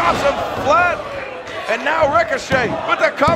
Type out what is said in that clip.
drops him flat. And now Ricochet with the cover.